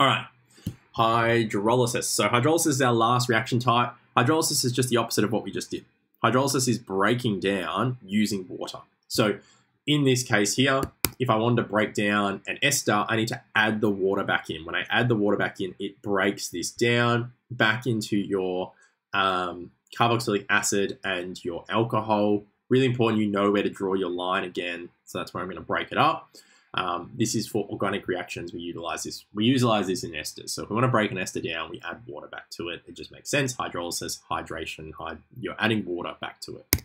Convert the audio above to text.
All right, hydrolysis. So hydrolysis is our last reaction type. Hydrolysis is just the opposite of what we just did. Hydrolysis is breaking down using water. So in this case here, if I wanted to break down an ester, I need to add the water back in. When I add the water back in, it breaks this down back into your um, carboxylic acid and your alcohol. Really important you know where to draw your line again. So that's where I'm going to break it up. Um, this is for organic reactions. We utilize this. We utilize this in esters. So if we want to break an ester down, we add water back to it. It just makes sense. Hydrolysis, hydration, hyd you're adding water back to it.